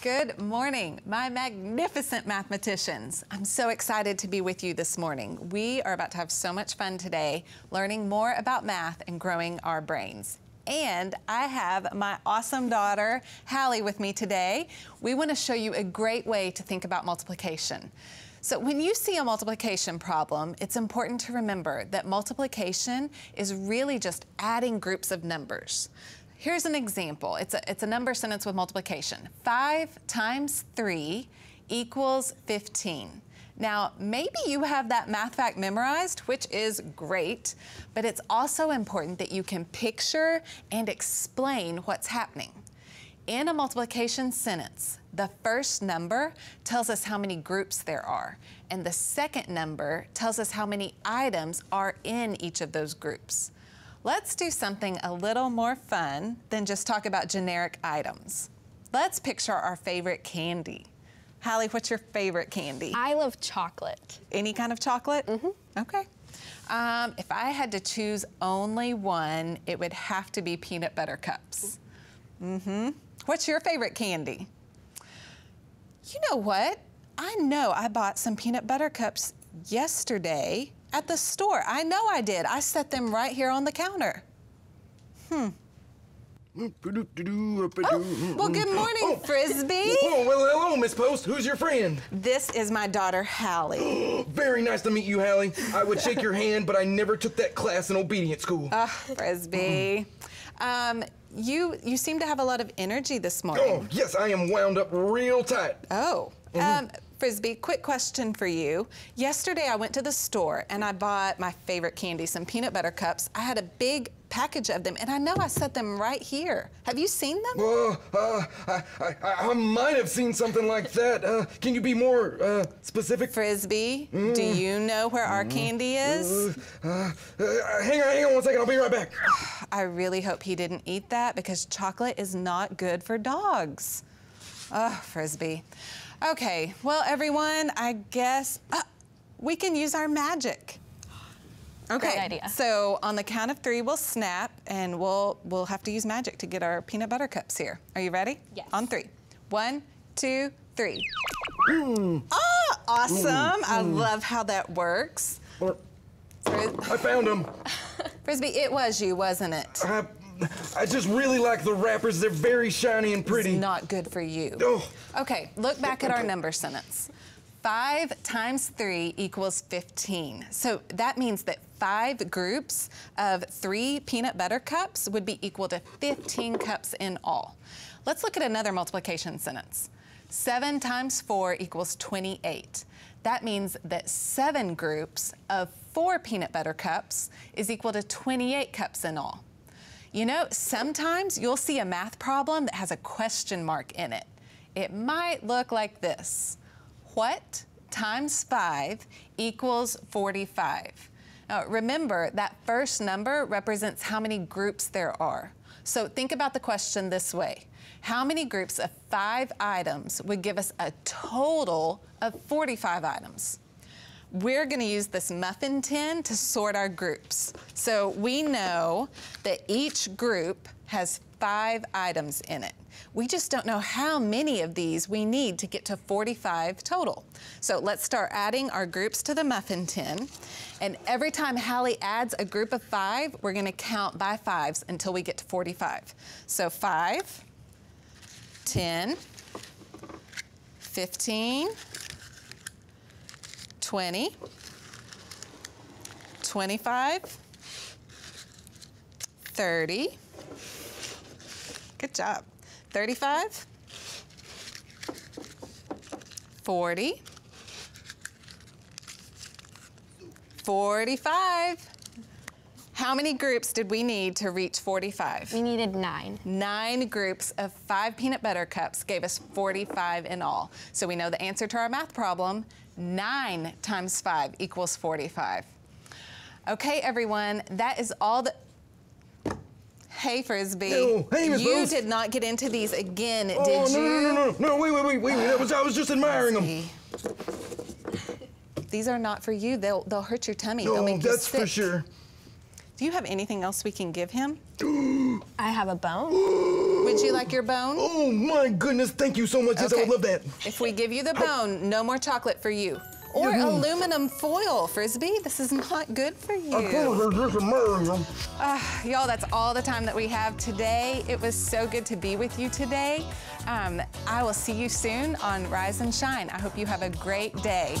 Good morning, my magnificent mathematicians. I'm so excited to be with you this morning. We are about to have so much fun today learning more about math and growing our brains. And I have my awesome daughter, Hallie, with me today. We want to show you a great way to think about multiplication. So when you see a multiplication problem, it's important to remember that multiplication is really just adding groups of numbers. Here's an example. It's a, it's a number sentence with multiplication. 5 times 3 equals 15. Now, maybe you have that math fact memorized, which is great, but it's also important that you can picture and explain what's happening. In a multiplication sentence, the first number tells us how many groups there are, and the second number tells us how many items are in each of those groups. Let's do something a little more fun than just talk about generic items. Let's picture our favorite candy. Hallie, what's your favorite candy? I love chocolate. Any kind of chocolate? Mm-hmm. Okay. Um, if I had to choose only one, it would have to be peanut butter cups. Mm-hmm. What's your favorite candy? You know what? I know I bought some peanut butter cups yesterday at the store. I know I did. I set them right here on the counter. Hmm. Oh, well, good morning, oh. Frisbee. Oh, well, hello, Miss Post. Who's your friend? This is my daughter, Hallie. Very nice to meet you, Hallie. I would shake your hand, but I never took that class in obedience school. Ah, Frisbee. Um, you you seem to have a lot of energy this morning. Oh, yes, I am wound up real tight. Oh. Mm -hmm. um, Frisbee, quick question for you. Yesterday I went to the store and I bought my favorite candy, some peanut butter cups. I had a big package of them and I know I set them right here. Have you seen them? Uh, uh, I, I, I might have seen something like that. Uh, can you be more uh, specific? Frisbee, mm. do you know where our mm. candy is? Uh, uh, hang on, hang on one second, I'll be right back. I really hope he didn't eat that because chocolate is not good for dogs. Oh, Frisbee. Okay, well, everyone, I guess uh, we can use our magic. Okay, Great idea. so on the count of three, we'll snap, and we'll we'll have to use magic to get our peanut butter cups here. Are you ready? Yes. On three. One, two, three. Mm. Oh, awesome! Mm. I love how that works. I found them. Frisbee, it was you, wasn't it? I I just really like the wrappers. They're very shiny and pretty. It's not good for you. Oh. Okay, look back at our number sentence. 5 times 3 equals 15. So that means that five groups of three peanut butter cups would be equal to 15 cups in all. Let's look at another multiplication sentence. 7 times 4 equals 28. That means that seven groups of four peanut butter cups is equal to 28 cups in all. You know, sometimes you'll see a math problem that has a question mark in it. It might look like this. What times 5 equals 45? Now, remember, that first number represents how many groups there are. So think about the question this way. How many groups of five items would give us a total of 45 items? We're going to use this muffin tin to sort our groups. So we know that each group has five items in it. We just don't know how many of these we need to get to 45 total. So let's start adding our groups to the muffin tin. And every time Hallie adds a group of five, we're gonna count by fives until we get to 45. So five, 10, 15, 20, 25, 30, good job, 35, 40, 45. How many groups did we need to reach 45? We needed nine. Nine groups of five peanut butter cups gave us 45 in all. So we know the answer to our math problem, 9 times 5 equals 45. Okay, everyone, that is all the... Hey, Frisbee. No, hey, Miss You Bose. did not get into these again, oh, did no, you? No, no, no, no, no, wait, wait, wait, wait. That was, I was just admiring them. These are not for you. They'll, they'll hurt your tummy. No, they'll make you that's sick. for sure. Do you have anything else we can give him? I have a bone. Would you like your bone? Oh my goodness, thank you so much. Yes, I would love that. If we give you the bone, no more chocolate for you. Or Mhm. aluminum foil, Frisbee. This is not good for you. I promise this is Mario. Ah, y'all, that's all the time that we have today. It was so good to be with you today. Um, I will see you soon on Rise and Shine. I hope you have a great day.